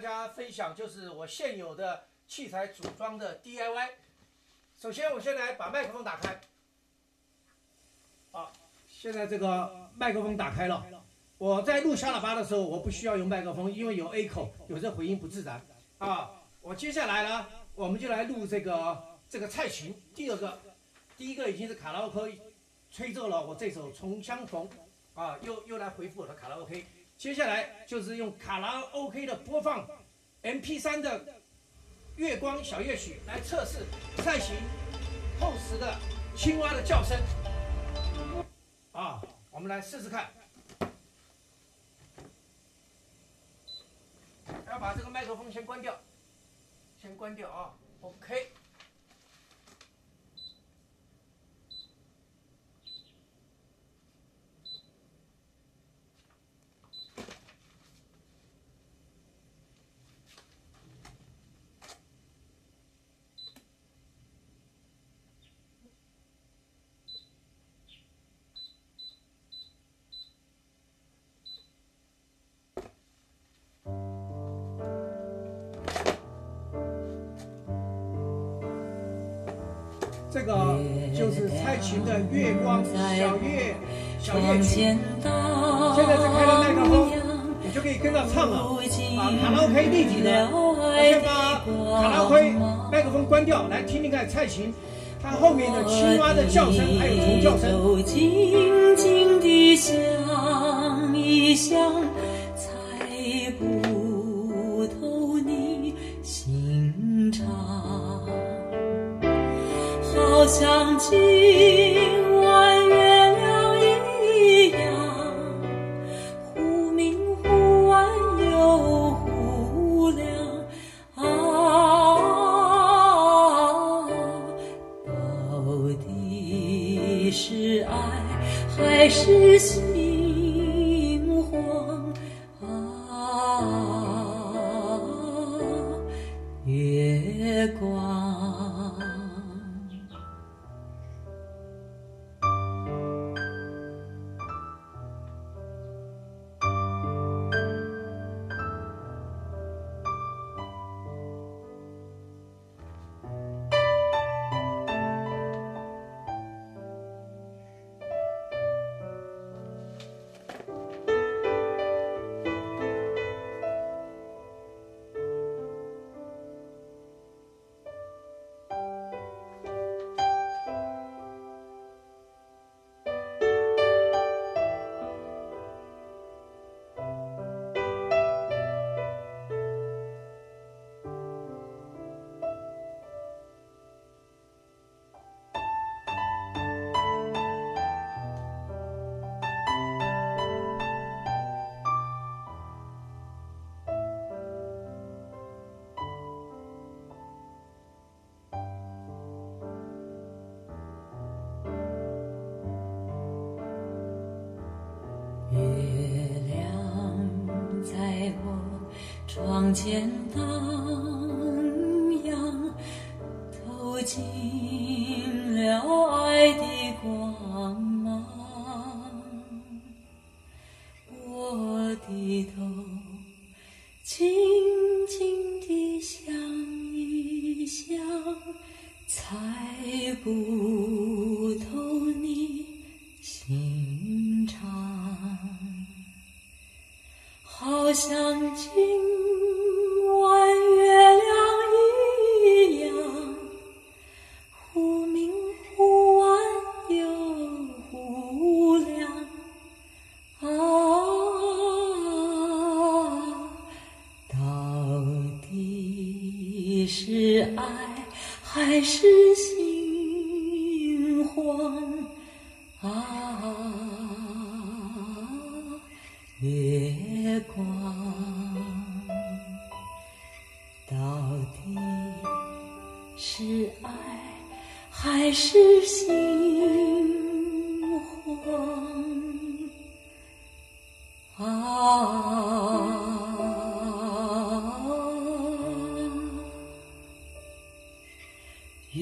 大家分享就是我现有的器材组装的 DIY。首先，我先来把麦克风打开。啊，现在这个麦克风打开了。我在录下喇叭的时候，我不需要用麦克风，因为有 A 口，有这回音不自然。啊，我接下来呢，我们就来录这个这个蔡琴。第二个，第一个已经是卡拉 OK 吹奏了我这首《重相逢》，啊，又又来回复我的卡拉 OK。接下来就是用卡拉 OK 的播放 MP3 的月光小夜曲来测试蔡琴厚实的青蛙的叫声。啊，我们来试试看。要把这个麦克风先关掉，先关掉啊。OK。这个就是蔡琴的《月光小夜小夜曲》。现在是开了麦克风，你就可以跟着唱了。啊，卡拉 OK 立体的，我先把卡拉 OK 麦克风关掉，来听听看蔡琴它后面的青蛙的叫声，还有虫叫声。今晚月亮一样，忽明忽暗又忽亮。啊，到底是爱还是心窗前荡漾，透进了爱的光芒。我低头，静静地想一想，猜不透你心肠。好像今月光，到底是爱还是心慌啊？月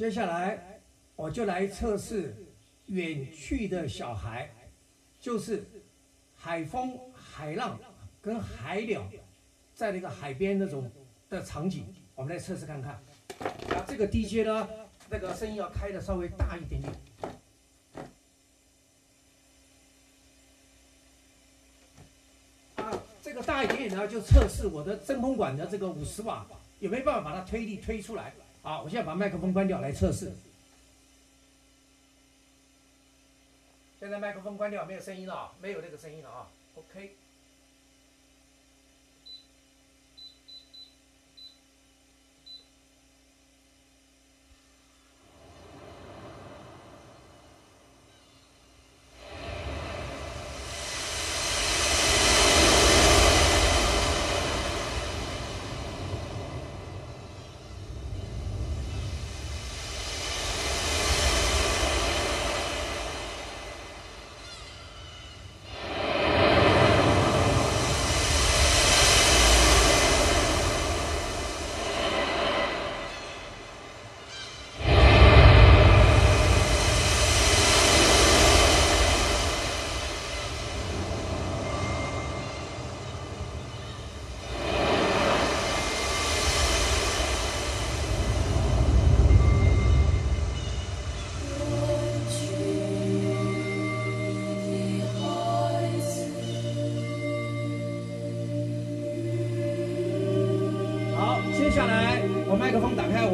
接下来我就来测试远去的小孩，就是海风、海浪跟海鸟在那个海边那种的场景，我们来测试看看。啊，这个 DJ 呢，那个声音要开的稍微大一点点。啊，这个大一点点呢，就测试我的真空管的这个五十瓦有没有办法把它推力推出来。好，我现在把麦克风关掉来测试。现在麦克风关掉，没有声音了，没有那个声音了啊。OK。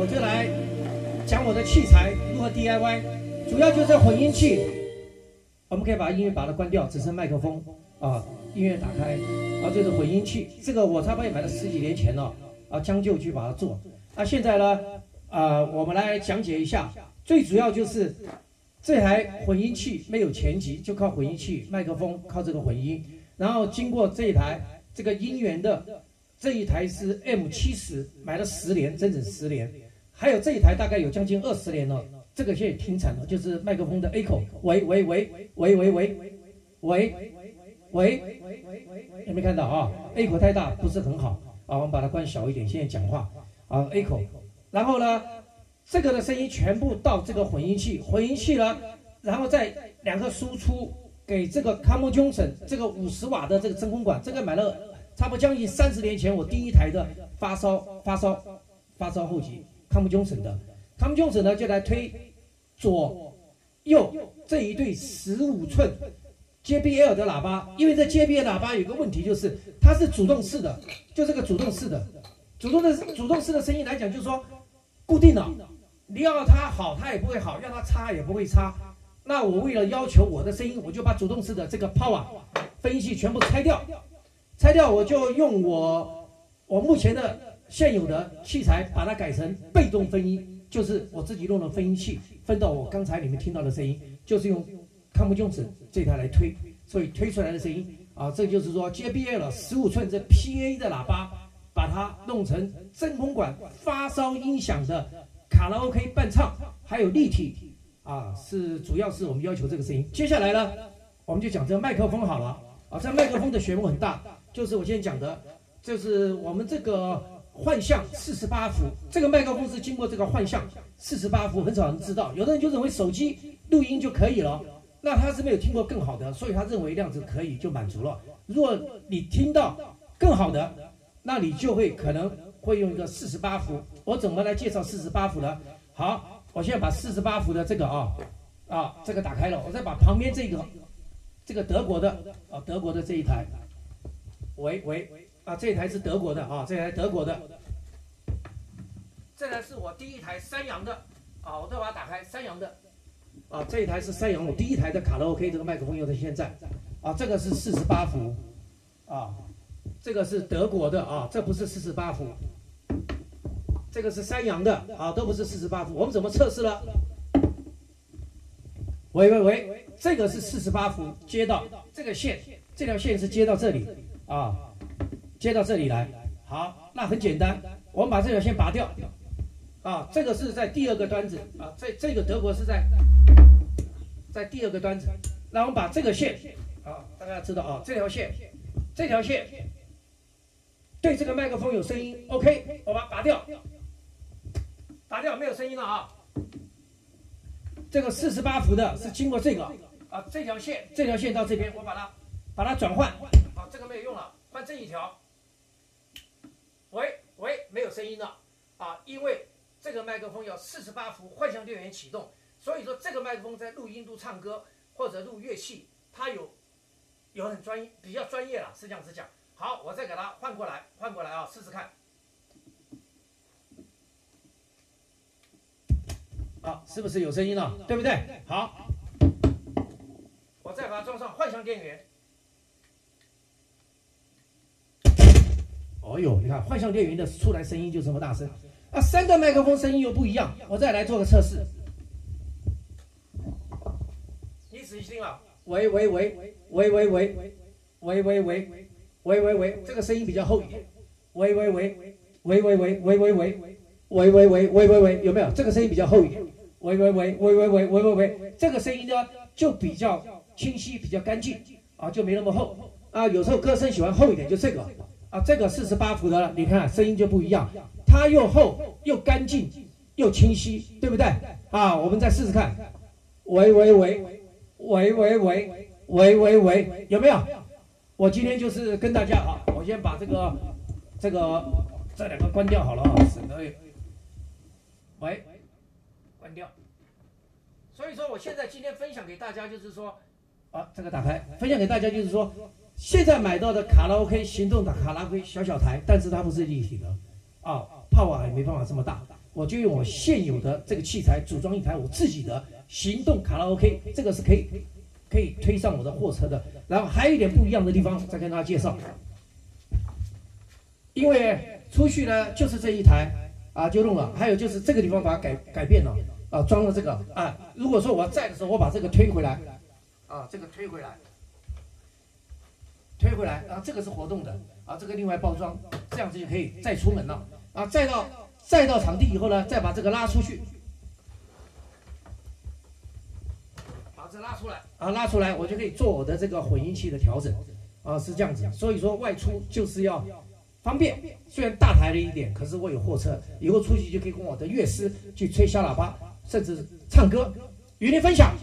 就来讲我的器材如何 DIY，主要就是混音器。我们可以把音乐把它关掉，只剩麦克风啊，音乐打开，啊，这是混音器。这个我差不多也买了十几年前了，啊，将就去把它做。那现在呢，啊，我们来讲解一下，最主要就是这台混音器没有前级，就靠混音器，麦克风靠这个混音，然后经过这一台这个音源的。这一台是 M 七十，买了十年，整整十年。还有这一台大概有将近二十年了，这个现在停产了，就是麦克风的 A 口。喂喂喂喂喂喂喂喂喂喂，有没有看到啊？A 口太大，不是很好啊，我们把它关小一点，现在讲话啊 A 口。然后呢，这个的声音全部到这个混音器，混音器呢，然后再两个输出给这个 Common Johnson 这个五十瓦的这个真空管，这个买了。差不多将近三十年前，我第一台的发烧发烧发烧后级汤姆 Johnson 的汤姆 Johnson 呢，就来推左右这一对十五寸 JBL 的喇叭，因为这 JBL 喇叭有个问题，就是它是主动式的，就这个主动式的，主动的主动式的声音来讲，就是说固定了，你要它好，它也不会好；要它差，也不会差。那我为了要求我的声音，我就把主动式的这个 Power 分析器全部拆掉。拆掉，我就用我我目前的现有的器材，把它改成被动分音，就是我自己弄的分音器，分到我刚才你们听到的声音，就是用康姆琼斯这台来推，所以推出来的声音啊，这就是说 JBL 十五寸这 PA 的喇叭，把它弄成真空管发烧音响的卡拉 OK 伴唱，还有立体啊，是主要是我们要求这个声音。接下来呢，我们就讲这个麦克风好了啊，这麦克风的学问很大。就是我今天讲的，就是我们这个幻象四十八伏，这个麦克风是经过这个幻象四十八伏，很少人知道。有的人就认为手机录音就可以了，那他是没有听过更好的，所以他认为量子可以就满足了。如果你听到更好的，那你就会可能会用一个四十八伏。我怎么来介绍四十八伏呢？好，我现在把四十八伏的这个啊啊这个打开了，我再把旁边这个这个德国的啊德国的这一台。喂喂，啊，这台是德国的啊，这台德国的，这台是我第一台三洋的，啊，我再把它打开，三洋的，啊，这一台是三洋，我第一台的卡拉 OK 这个麦克风用到现在，啊，这个是四十八伏，啊，这个是德国的啊，这不是四十八伏，这个是三洋的啊，都不是四十八伏，我们怎么测试呢？喂喂喂，这个是四十八伏，接到这个线，这条线是接到这里。啊，接到这里来，好，那很简单，我们把这条线拔掉，啊，这个是在第二个端子，啊，这这个德国是在在第二个端子，那我们把这个线，啊，大家知道啊，这条线，这条线对这个麦克风有声音，OK，我把它拔掉，拔掉没有声音了啊，这个四十八伏的是经过这个啊，这条线，这条线到这边，我把它把它转换，好，这个没有用了，换这一条。喂，没有声音了啊，因为这个麦克风要四十八伏幻象电源启动，所以说这个麦克风在录音录唱歌或者录乐器，它有有很专业，比较专业了，是这样子讲。好，我再给它换过来，换过来啊，试试看。好，是不是有声音了？对不对？好，我再把它装上幻象电源。哦呦，你看幻象电源的出来声音就这么大声，啊，三个麦克风声音又不一样。我再来做个测试。你仔细听啊，喂喂喂喂喂喂喂喂喂喂喂喂喂，这个声音比较厚一点。喂喂喂喂喂喂喂喂喂喂喂喂喂喂喂，有没有？这个声音比较厚一点。喂喂喂喂喂喂喂喂喂，这个声音呢就比较清晰，比较干净啊，就没那么厚啊。有时候歌声喜欢厚一点，就这个这个四十八伏的，你看声音就不一样，它又厚又干净又清晰，对不对啊？我们再试试看，喂喂喂喂喂喂喂喂喂，有没有？我今天就是跟大家啊，我先把这个这个这两个关掉好了啊，省得喂。关掉。所以说，我现在今天分享给大家，就是说，啊，这个打开，分享给大家，就是说，现在买到的卡拉 OK 行动的卡拉 OK 小小台，但是它不是立体的，啊，泡瓦也没办法这么大，我就用我现有的这个器材组装一台我自己的行动卡拉 OK，这个是可以可以推上我的货车的。然后还有一点不一样的地方，再跟大家介绍，因为出去呢就是这一台啊就弄了，还有就是这个地方把它改改变了。啊，装了这个啊！如果说我在的时候，我把这个推回来，啊，这个推回来，推回来，啊，这个是活动的，啊，这个另外包装，这样子就可以再出门了，啊，再到再到场地以后呢，再把这个拉出去，把这拉出来，啊，拉出来，我就可以做我的这个混音器的调整，啊，是这样子，所以说外出就是要。方便，虽然大台了一点，可是我有货车，以后出去就可以跟我的乐师去吹小喇叭，甚至唱歌，与您分享。